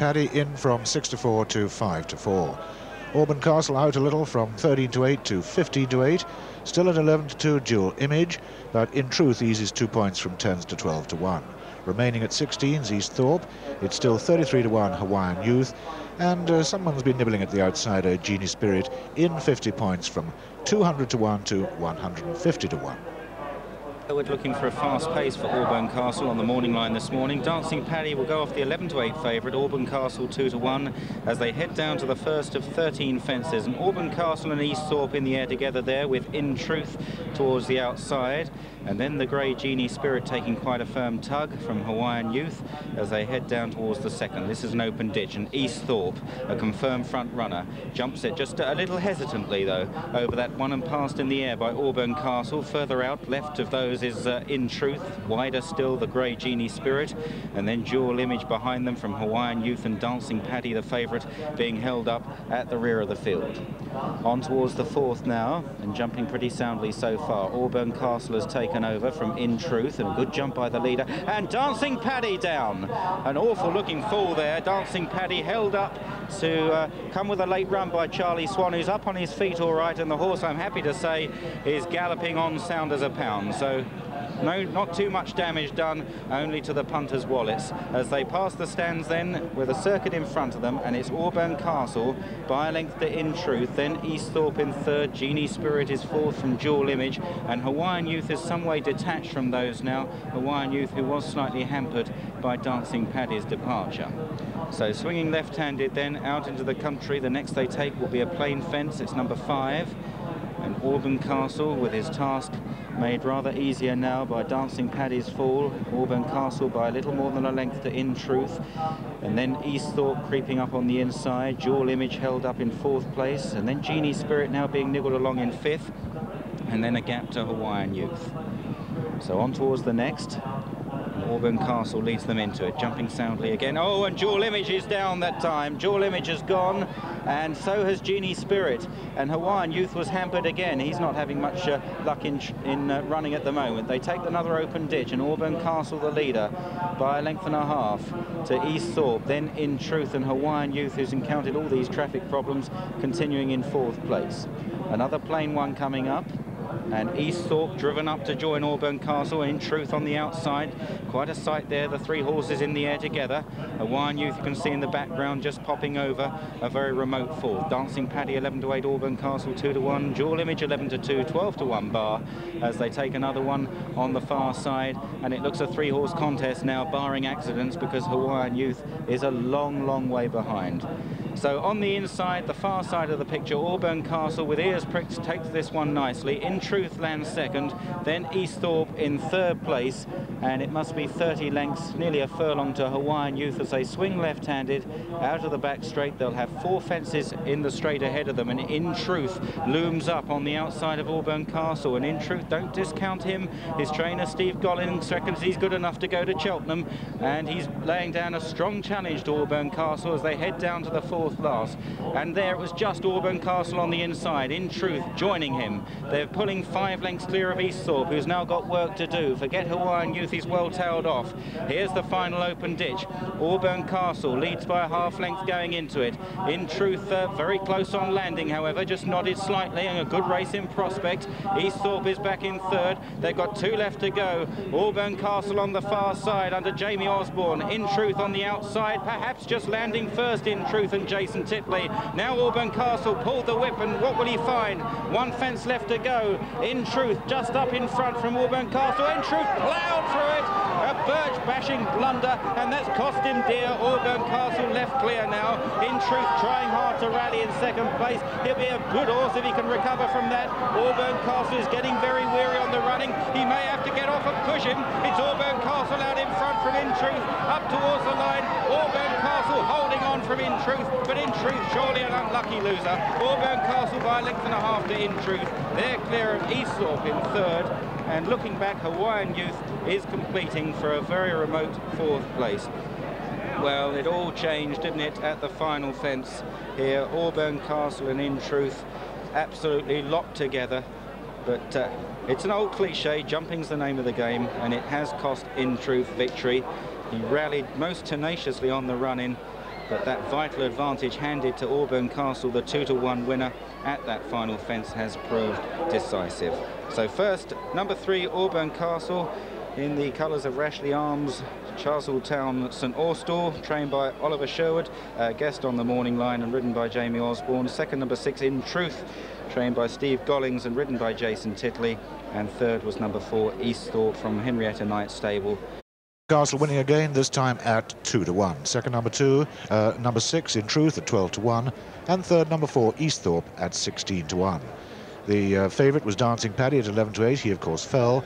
Paddy in from 6 to 4 to 5 to 4. Auburn Castle out a little from 13 to 8 to 15 to 8. Still at 11 to 2 dual image, but in truth eases two points from 10s to 12 to 1. Remaining at 16s Easthorpe. It's still 33 to 1 Hawaiian Youth. And uh, someone's been nibbling at the outsider Genie Spirit in 50 points from 200 to 1 to 150 to 1. We're looking for a fast pace for Auburn Castle on the morning line this morning. Dancing Paddy will go off the 11 to 8 favourite, Auburn Castle 2 to 1, as they head down to the first of 13 fences. And Auburn Castle and Easthorpe in the air together there with In Truth towards the outside. And then the Grey Genie Spirit taking quite a firm tug from Hawaiian Youth as they head down towards the second. This is an open ditch and Easthorpe, a confirmed front runner, jumps it just a little hesitantly though over that one and passed in the air by Auburn Castle. Further out left of those is uh, In Truth, wider still the Grey Genie Spirit and then Dual Image behind them from Hawaiian Youth and Dancing Paddy the favourite being held up at the rear of the field. On towards the fourth now and jumping pretty soundly so far. Auburn Castle has taken taken over from In Truth and a good jump by the leader and Dancing Paddy down. An awful looking fall there. Dancing Paddy held up to uh, come with a late run by Charlie Swan who's up on his feet all right and the horse I'm happy to say is galloping on sound as a pound. So no, not too much damage done, only to the punters' wallets. As they pass the stands then, with a circuit in front of them, and it's Auburn Castle by a length to In Truth, then Easthorpe in third, Genie Spirit is fourth from Dual Image, and Hawaiian Youth is some way detached from those now. Hawaiian Youth who was slightly hampered by Dancing Paddy's departure. So swinging left-handed then out into the country, the next they take will be a plain fence, it's number five, and Auburn Castle with his task made rather easier now by Dancing Paddy's fall. Auburn Castle by a little more than a length to In Truth. And then Easthorpe creeping up on the inside. Dual Image held up in fourth place. And then Genie Spirit now being niggled along in fifth. And then a gap to Hawaiian Youth. So on towards the next. Auburn Castle leads them into it, jumping soundly again. Oh, and Dual Image is down that time. Dual Image has gone, and so has Genie Spirit. And Hawaiian Youth was hampered again. He's not having much uh, luck in, in uh, running at the moment. They take another open ditch, and Auburn Castle, the leader, by a length and a half to Easthorpe. Then In Truth and Hawaiian Youth, who's encountered all these traffic problems, continuing in fourth place. Another plain one coming up and Easthorpe driven up to join Auburn Castle. In truth on the outside quite a sight there. The three horses in the air together. Hawaiian Youth you can see in the background just popping over a very remote fall Dancing Paddy 11 to 8 Auburn Castle 2 to 1 Dual Image 11 to 2 12 to 1 bar as they take another one on the far side. And it looks a three horse contest now barring accidents because Hawaiian Youth is a long long way behind so on the inside, the far side of the picture, Auburn Castle with ears pricked takes this one nicely. In Truth lands second, then Easthorpe in third place, and it must be 30 lengths, nearly a furlong to Hawaiian Youth as they swing left-handed out of the back straight. They'll have four fences in the straight ahead of them, and In Truth looms up on the outside of Auburn Castle, and In Truth, don't discount him. His trainer, Steve Gollings, reckons he's good enough to go to Cheltenham, and he's laying down a strong challenge to Auburn Castle as they head down to the fourth fourth last. And there it was just Auburn Castle on the inside. In truth, joining him. They're pulling five lengths clear of Easthorpe, who's now got work to do. Forget Hawaiian Youth, he's well tailed off. Here's the final open ditch. Auburn Castle leads by a half length going into it. In truth, uh, very close on landing, however, just nodded slightly and a good race in prospect. Easthorpe is back in third. They've got two left to go. Auburn Castle on the far side under Jamie Osborne. In truth on the outside, perhaps just landing first in truth and Jason Titley. Now Auburn Castle pulled the whip and what will he find? One fence left to go. In truth, just up in front from Auburn Castle. In truth, ploughed through it. Birch bashing blunder and that's cost him dear. Auburn Castle left clear now. In truth, trying hard to rally in second place. He'll be a good horse if he can recover from that. Auburn Castle is getting very weary on the running. He may have to get off and push him. It's Auburn Castle out in front from In Truth up towards the line. Auburn Castle holding on from In Truth but in truth, surely an unlucky loser. Auburn Castle by a length and a half to in truth. They're clear of Easthorpe in third. And looking back, Hawaiian Youth is completing for a very remote fourth place. Well, it all changed, didn't it, at the final fence here. Auburn Castle and In Truth absolutely locked together. But uh, it's an old cliche, jumping's the name of the game, and it has cost In Truth victory. He rallied most tenaciously on the run-in but that vital advantage handed to Auburn Castle, the 2 to 1 winner at that final fence, has proved decisive. So, first, number three, Auburn Castle in the colours of Rashleigh Arms, Town St Austell, trained by Oliver Sherwood, uh, guest on the morning line and ridden by Jamie Osborne. Second, number six, In Truth, trained by Steve Gollings and ridden by Jason Titley. And third was number four, Easthorpe from Henrietta Knight Stable. Castle winning again, this time at 2 to 1. Second, number 2, uh, number 6, In Truth, at 12 to 1. And third, number 4, Easthorpe, at 16 to 1. The uh, favourite was Dancing Paddy at 11 to 8. He, of course, fell.